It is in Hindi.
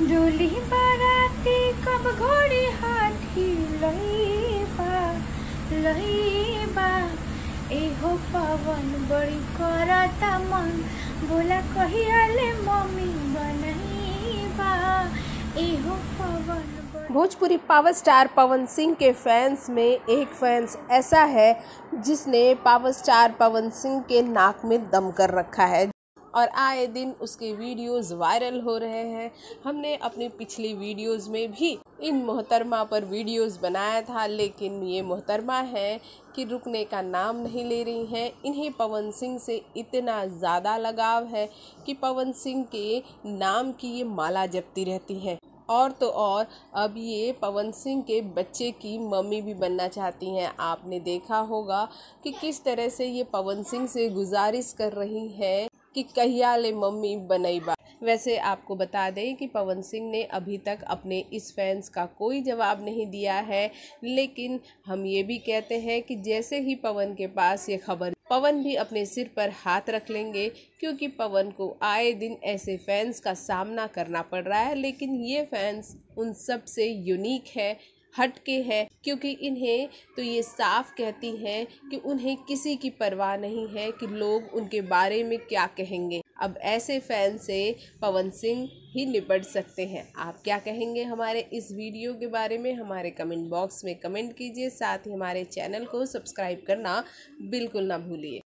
डोली बाराती कब घोड़ी हाथी लहीबा लहीबा एहो पवन बड़ी करता मन, बोला कहिया ले मम्मी बनहीबा एहो पवन भोजपुरी पावर स्टार पवन सिंह के फैंस में एक फैंस ऐसा है जिसने पावर स्टार पवन सिंह के नाक में दम कर रखा है। और आए दिन उसके वीडियोस वायरल हो रहे हैं। हमने अपनी पिछली वीडियोस में भी इन मोहतरमा पर वीडियोस बनाया था, लेकिन ये मोहतरमा है कि रुकने का नाम नहीं ले रही हैं। इन्हें पवन सिंह से इतना ज़्यादा लगाव है कि पवन सिंह के नाम की ये माला जपती रहती हैं। और तो और, अब ये पवन सिंह के बच्चे की मम्मी भी बनना चाहती हैं। आपने देखा होगा कि किस तरह से ये पवन सिंह से गुजारिश कर रही हैं। कि कहिया ले मम्मी बनैबा वैसे आपको बता दें कि पवन सिंह ने अभी तक अपने इस फैंस का कोई जवाब नहीं दिया है, लेकिन हम ये भी कहते हैं कि जैसे ही पवन के पास ये खबर पवन भी अपने सिर पर हाथ रख लेंगे, क्योंकि पवन को आए दिन ऐसे फैंस का सामना करना पड़ रहा है, लेकिन ये फैंस उन सबसे यूनिक है हटके है, क्योंकि इन्हें तो ये साफ़ कहती हैं कि उन्हें किसी की परवाह नहीं है कि लोग उनके बारे में क्या कहेंगे। अब ऐसे फ़ैन से पवन सिंह ही निपट सकते हैं। आप क्या कहेंगे हमारे इस वीडियो के बारे में? हमारे कमेंट बॉक्स में कमेंट कीजिए। साथ ही हमारे चैनल को सब्सक्राइब करना बिल्कुल ना भूलिए।